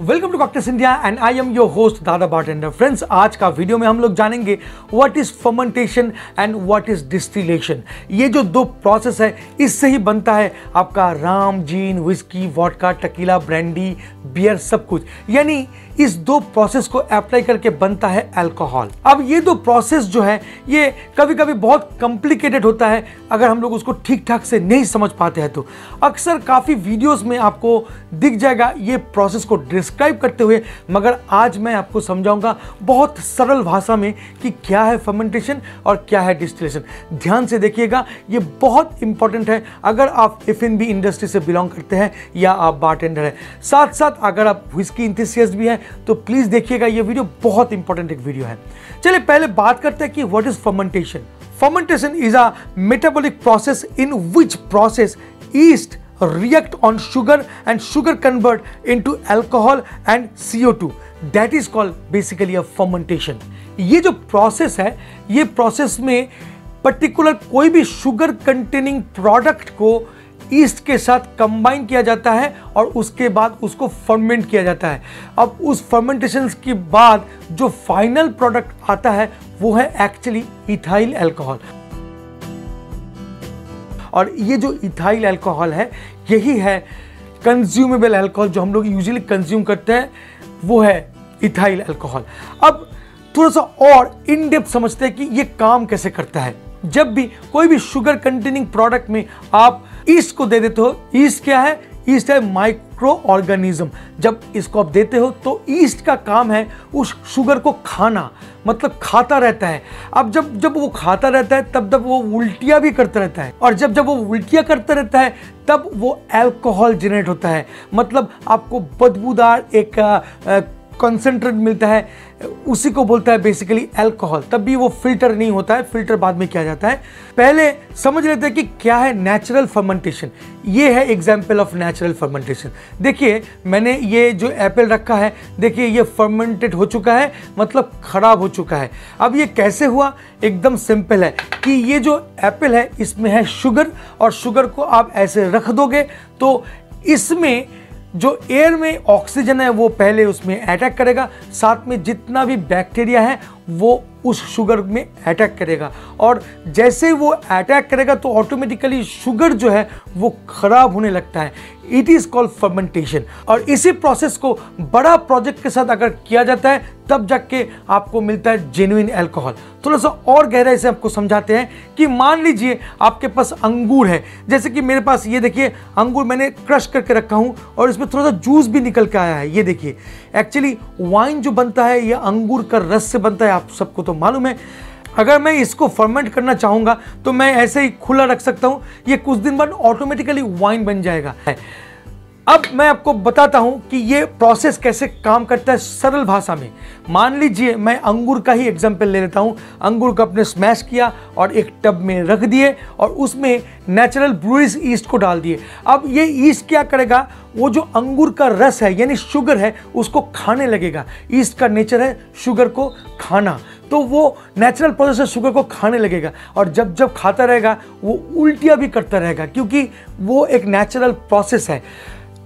Welcome to cocktails India and I am your host दादा bartender friends आज का video में हम लोग जानेंगे what is fermentation and what is distillation ये जो दो प्रोसेस है, इससे ही बनता है आपका rum gin whisky vodka tequila brandy beer सब कुछ। यानी इस दो प्रोसेस को अप्लाई करके बनता है अल्कोहल अब ये दो प्रोसेस जो है, ये कभी कभी बहुत कॉम्प्लिकेटेड होता है, अगर हम लोग उसको ठीक ठाक से नहीं समझ पाते हैं तो। अक्सर काफ़ी वीडियोस में आपको दिख जाएगा ये प्रोसेस को डिस्क्राइब करते हुए, मगर आज मैं आपको समझाऊँगा बहुत सरल भाषा में कि क्या है फर्मेंटेशन और क्या है डिस्टिलेशन ध्यान से देखिएगा, ये बहुत इंपॉर्टेंट है। अगर आप एफएनबी इंडस्ट्री से बिलोंग करते हैं या आप बारटेंडर हैं साथ साथ अगर आप विस्की इंथसियस्ट भी हैं तो प्लीज़ देखिएगा, ये वीडियो बहुत इंपॉर्टेंट एक वीडियो है। चलिए, पहले बात करते हैं कि what is fermentation fermentation is a metabolic process in which process yeast react on sugar and sugar convert into alcohol and CO2 that is called basically a fermentation. ये जो प्रोसेस है, ये प्रोसेस में पर्टिकुलर कोई भी sugar containing product को yeast के साथ कंबाइन किया जाता है और उसके बाद उसको फर्मेंट किया जाता है। अब उस फर्मेंटेशन के बाद जो फाइनल प्रोडक्ट आता है, वो है एक्चुअली इथाइल अल्कोहल और ये जो इथाइल अल्कोहल है, यही है कंज्यूमेबल अल्कोहल जो हम लोग यूजली कंज्यूम करते हैं, वो है इथाइल अल्कोहल अब थोड़ा सा और इन डेप्थ समझते हैं कि ये काम कैसे करता है। जब भी कोई भी शुगर कंटेनिंग प्रोडक्ट में आप ईस्ट को दे देते हो ईस्ट क्या है? ईस्ट है माइक्रो ऑर्गेनिज्म जब इसको आप देते हो तो ईस्ट का काम है उस शुगर को खाना मतलब खाता रहता है। अब जब जब वो खाता रहता है, तब तब वो उल्टियाँ भी करता रहता है। और जब जब वो उल्टियाँ करता रहता है, तब वो अल्कोहल जनरेट होता है। मतलब आपको बदबूदार एक कॉन्सेंट्रेट मिलता है, उसी को बोलता है बेसिकली अल्कोहल तब भी वो फ़िल्टर नहीं होता है फ़िल्टर बाद में किया जाता है। पहले समझ लेते हैं कि क्या है नेचुरल फर्मेंटेशन ये है एग्ज़ाम्पल ऑफ़ नेचुरल फर्मेंटेशन देखिए, मैंने ये जो एप्पल रखा है, देखिए ये फर्मेंटेड हो चुका है मतलब खराब हो चुका है। अब ये कैसे हुआ? एकदम सिंपल है कि ये जो एप्पल है, इसमें है शुगर और शुगर को आप ऐसे रख दोगे तो इसमें जो एयर में ऑक्सीजन है, वो पहले उसमें अटैक करेगा। साथ में जितना भी बैक्टीरिया है वो उस शुगर में अटैक करेगा। और जैसे वो अटैक करेगा तो ऑटोमेटिकली शुगर जो है, वो खराब होने लगता है। इट इज़ कॉल्ड फर्मेंटेशन और इसी प्रोसेस को बड़ा प्रोजेक्ट के साथ अगर किया जाता है, तब जाके आपको मिलता है जेन्युइन अल्कोहल थोड़ा सा और गहराई से आपको समझाते हैं कि मान लीजिए आपके पास अंगूर है। जैसे कि मेरे पास ये देखिए, अंगूर मैंने क्रश करके रखा हूँ, और इसमें थोड़ा सा जूस भी निकल के आया है। ये देखिए एक्चुअली वाइन जो बनता है, ये अंगूर का रस से बनता है। आप सबको तो मालूम है। अगर मैं इसको फर्मेंट करना चाहूँगा तो मैं ऐसे ही खुला रख सकता हूँ। ये कुछ दिन बाद ऑटोमेटिकली वाइन बन जाएगा। अब मैं आपको बताता हूँ कि ये प्रोसेस कैसे काम करता है सरल भाषा में। मान लीजिए, मैं अंगूर का ही एग्ज़ाम्पल ले लेता हूँ। अंगूर को अपने स्मैश किया और एक टब में रख दिए और उसमें नेचुरल ब्रूइज ईस्ट को डाल दिए। अब ये ईस्ट क्या करेगा? वो जो अंगूर का रस है, यानी शुगर है, उसको खाने लगेगा। ईस्ट का नेचर है शुगर को खाना। तो वो नेचुरल प्रोसेस है शुगर को खाने लगेगा और जब जब खाता रहेगा, वो उल्टियाँ भी करता रहेगा क्योंकि वो एक नेचुरल प्रोसेस है।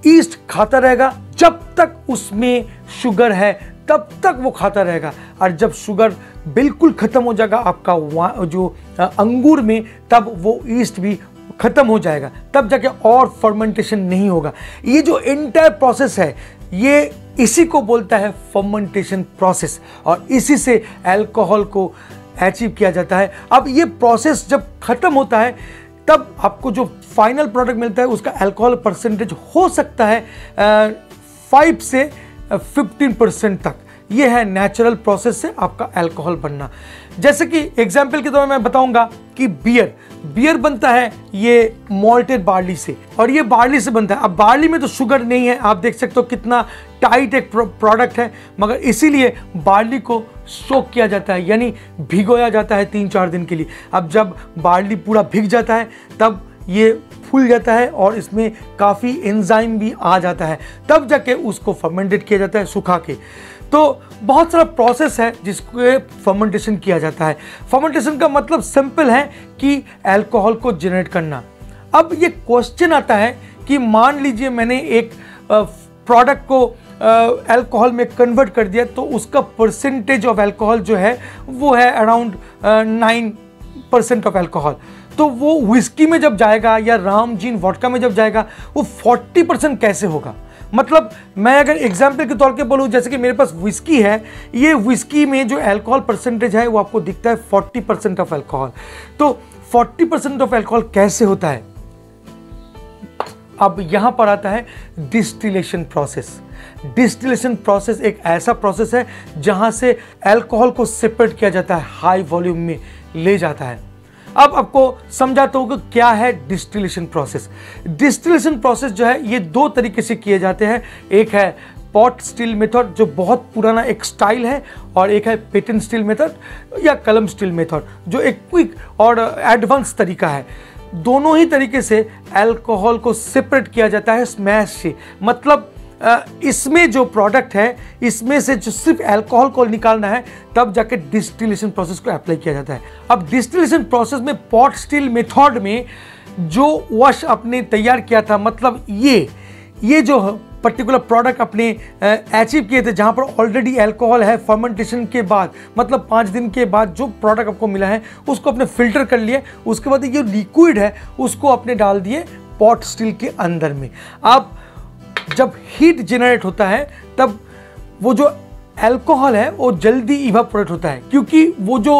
ईस्ट खाता रहेगा। जब तक उसमें शुगर है, तब तक वो खाता रहेगा। और जब शुगर बिल्कुल ख़त्म हो जाएगा, आपका जो अंगूर में, तब वो ईस्ट भी ख़त्म हो जाएगा। तब जाके और फर्मेंटेशन नहीं होगा। ये जो इंटायर प्रोसेस है, ये इसी को बोलता है फर्मेंटेशन प्रोसेस और इसी से अल्कोहल को अचीव किया जाता है। अब ये प्रोसेस जब ख़त्म होता है तब आपको जो फाइनल प्रोडक्ट मिलता है, उसका अल्कोहल परसेंटेज हो सकता है फाइव से फिफ्टीन परसेंट तक। ये है नेचुरल प्रोसेस से आपका अल्कोहल बनना। जैसे कि एग्ज़ाम्पल के तौर में बताऊँगा कि बियर बियर बनता है ये मॉल्टेड बार्ली से, और ये बार्ली से बनता है। अब बार्ली में तो शुगर नहीं है, आप देख सकते हो कितना टाइट एक प्रोडक्ट है, मगर इसीलिए बार्ली को सोक किया जाता है, यानी भिगोया जाता है तीन चार दिन के लिए। अब जब बार्ली पूरा भिग जाता है, तब ये फूल जाता है और इसमें काफ़ी एंजाइम भी आ जाता है। तब जाके उसको फर्मेंटेड किया जाता है, सुखा के। तो बहुत सारा प्रोसेस है जिसको फर्मेंटेशन किया जाता है। फर्मेंटेशन का मतलब सिंपल है कि अल्कोहल को जनरेट करना। अब ये क्वेश्चन आता है कि मान लीजिए मैंने एक प्रोडक्ट को अल्कोहल में कन्वर्ट कर दिया तो उसका परसेंटेज ऑफ़ अल्कोहल जो है, वो है around nine percent of alcohol तो वो विस्की में जब जाएगा या राम जीन वॉटका में जब जाएगा, वो 40 परसेंट कैसे होगा? मतलब मैं अगर एग्ज़ाम्पल के तौर पे बोलूँ, जैसे कि मेरे पास विस्की है, ये विस्की में जो अल्कोहल परसेंटेज है, वो आपको दिखता है 40 परसेंट ऑफ़ अल्कोहल तो 40 परसेंट ऑफ़ अल्कोहल कैसे होता है? अब यहाँ पर आता है डिस्टिलेशन प्रोसेस। डिस्टिलेशन प्रोसेस एक ऐसा प्रोसेस है जहाँ से अल्कोहल को सेपरेट किया जाता है, हाई वॉल्यूम में ले जाता है। अब आपको समझाता हूँ कि क्या है डिस्टिलेशन प्रोसेस। डिस्टिलेशन प्रोसेस जो है, ये दो तरीके से किए जाते हैं। एक है पॉट स्टील मेथड, जो बहुत पुराना एक स्टाइल है, और एक है पेटेंट स्टील मेथड या कलम स्टील मेथड, जो एक क्विक और एडवांस तरीका है। दोनों ही तरीके से अल्कोहल को सेपरेट किया जाता है स्मैश से। मतलब इसमें जो प्रोडक्ट है, इसमें से जो सिर्फ़ अल्कोहल को निकालना है, तब जाके डिस्टिलेशन प्रोसेस को अप्लाई किया जाता है। अब डिस्टिलेशन प्रोसेस में पॉट स्टील मेथड में जो वॉश आपने तैयार किया था मतलब ये ये जो पर्टिकुलर प्रोडक्ट अपने अचीव किए थे, जहाँ पर ऑलरेडी एल्कोहल है फर्मेंटेशन के बाद मतलब पाँच दिन के बाद जो प्रोडक्ट आपको मिला है, उसको अपने फ़िल्टर कर लिए, उसके बाद ये लिक्विड है, उसको अपने डाल दिए पॉट स्टील के अंदर में। आप जब हीट जनरेट होता है, तब वो जो एल्कोहल है, वो जल्दी इवापोरेट होता है, क्योंकि वो जो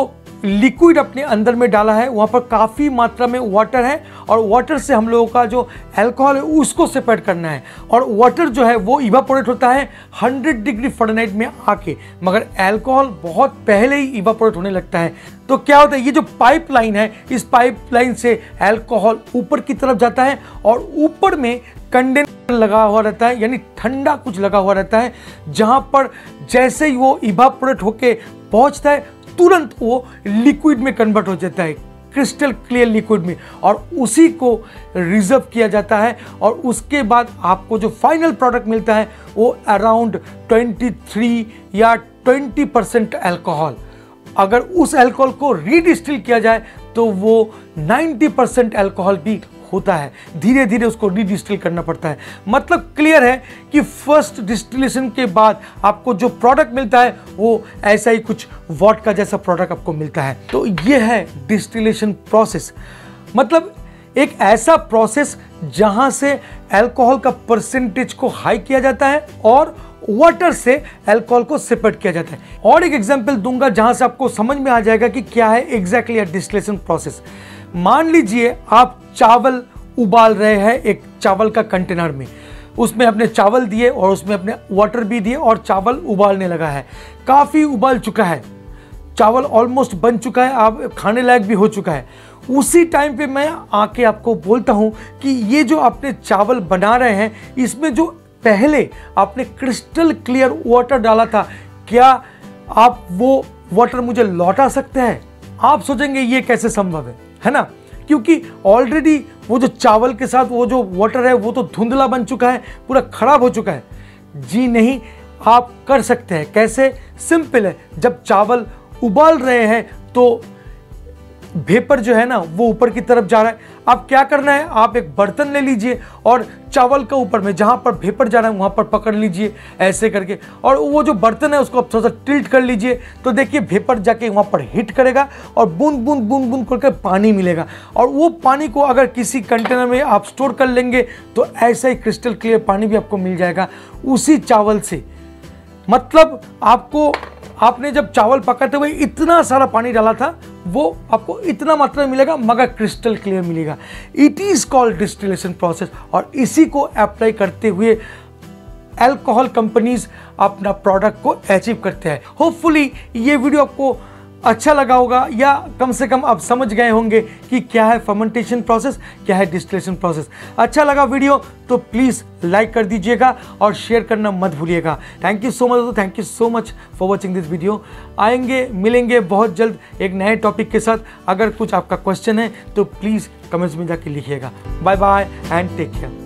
लिक्विड अपने अंदर में डाला है, वहाँ पर काफ़ी मात्रा में वाटर है और वाटर से हम लोगों का जो अल्कोहल है, उसको सेपरेट करना है। और वाटर जो है, वो इवापोरेट होता है 100 डिग्री फॉरेनहाइट में आके। मगर अल्कोहल बहुत पहले ही इवापोरेट होने लगता है। तो क्या होता है, ये जो पाइपलाइन है, इस पाइपलाइन से अल्कोहल ऊपर की तरफ़ जाता है और ऊपर में कंडेंसर लगा हुआ रहता है, यानी ठंडा कुछ लगा हुआ रहता है, जहाँ पर जैसे ही वो इवापोरेट होके पहुँचता है तुरंत वो लिक्विड में कन्वर्ट हो जाता है क्रिस्टल क्लियर लिक्विड में। और उसी को रिज़र्व किया जाता है और उसके बाद आपको जो फाइनल प्रोडक्ट मिलता है, वो अराउंड 23 या 20 परसेंट एल्कोहल अगर उस एल्कोहल को रीडिस्टिल किया जाए तो वो 90 परसेंट एल्कोहल भी होता है। धीरे धीरे उसको रीडिस्टिल करना पड़ता है। मतलब क्लियर है कि फ़र्स्ट डिस्टिलेशन के बाद आपको जो प्रोडक्ट मिलता है, वो ऐसा ही कुछ वॉट का जैसा प्रोडक्ट आपको मिलता है। तो ये है डिस्टिलेशन प्रोसेस। मतलब एक ऐसा प्रोसेस जहाँ से अल्कोहल का परसेंटेज को हाई किया जाता है और वाटर से अल्कोहल को सेपरेट किया जाता है। और एक एग्जांपल दूँगा जहाँ से आपको समझ में आ जाएगा कि क्या है एग्जैक्टली डिस्टिलेशन प्रोसेस मान लीजिए आप चावल उबाल रहे हैं एक चावल का कंटेनर में। उसमें अपने चावल दिए और उसमें अपने वाटर भी दिए और चावल उबालने लगा है। काफ़ी उबाल चुका है। चावल ऑलमोस्ट बन चुका है आप खाने लायक भी हो चुका है। उसी टाइम पे मैं आके आपको बोलता हूँ कि ये जो आपने चावल बना रहे हैं, इसमें जो पहले आपने क्रिस्टल क्लियर वाटर डाला था, क्या आप वो वाटर मुझे लौटा सकते हैं? आप सोचेंगे ये कैसे संभव है है ना? क्योंकि ऑलरेडी वो जो चावल के साथ वो जो वाटर है, वो तो धुंधला बन चुका है, पूरा खराब हो चुका है। जी नहीं, आप कर सकते हैं। कैसे? सिंपल है। जब चावल उबाल रहे हैं तो भेपर जो है ना, वो ऊपर की तरफ़ जा रहा है। आप क्या करना है? आप एक बर्तन ले लीजिए और चावल का ऊपर में जहाँ पर भेपर जा रहा है, वहाँ पर पकड़ लीजिए, ऐसे करके। और वो जो बर्तन है, उसको आप थोड़ा सा टिल्ट कर लीजिए। तो देखिए, भेपर जाके वहाँ पर हिट करेगा और बूंद बूंद बूंद बूंद करके पानी मिलेगा। और वो पानी को अगर किसी कंटेनर में आप स्टोर कर लेंगे तो ऐसा ही क्रिस्टल क्लियर पानी भी आपको मिल जाएगा। उसी चावल से। मतलब आपको आपने जब चावल पकाते हुए इतना सारा पानी डाला था, वो आपको इतना मात्रा मिलेगा, मगर क्रिस्टल क्लियर मिलेगा। It is called distillation process और इसी को अप्लाई करते हुए अल्कोहल कंपनीज़ अपना प्रोडक्ट को अचीव करते हैं। होपफुली ये वीडियो आपको अच्छा लगा होगा या कम से कम आप समझ गए होंगे कि क्या है फर्मेंटेशन प्रोसेस क्या है डिस्टिलेशन प्रोसेस अच्छा लगा वीडियो तो प्लीज़ लाइक कर दीजिएगा और शेयर करना मत भूलिएगा। थैंक यू सो मच दोस्तों thank you so much for watching this video आएँगे, मिलेंगे बहुत जल्द एक नए टॉपिक के साथ। अगर कुछ आपका क्वेश्चन है तो प्लीज़ कमेंट्स में जाके लिखिएगा। Bye bye and take care